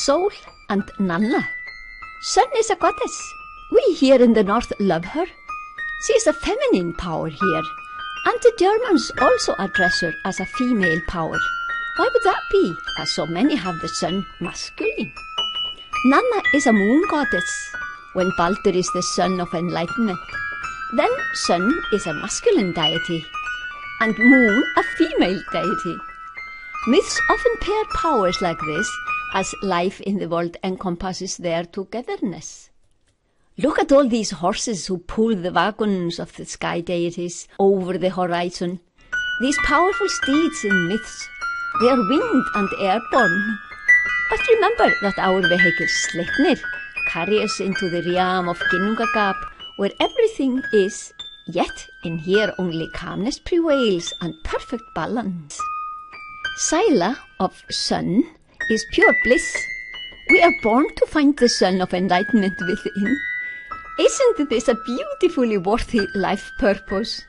Sol and Nanna. Sun is a goddess. We here in the north love her. She is a feminine power here, and the Germans also address her as a female power. Why would that be, as so many have the sun masculine? Nanna is a moon goddess, when Baldur is the sun of enlightenment. Then sun is a masculine deity, and moon a female deity. Myths often pair powers like this, as life in the world encompasses their togetherness. Look at all these horses who pull the wagons of the sky deities over the horizon. These powerful steeds in myths, they are winged and airborne. But remember that our vehicle Sleipnir carry us into the realm of Ginnungagap, where everything is, yet in here only calmness prevails and perfect balance. Sila of sun is pure bliss. We are born to find the sun of enlightenment within. Isn't this a beautifully worthy life purpose?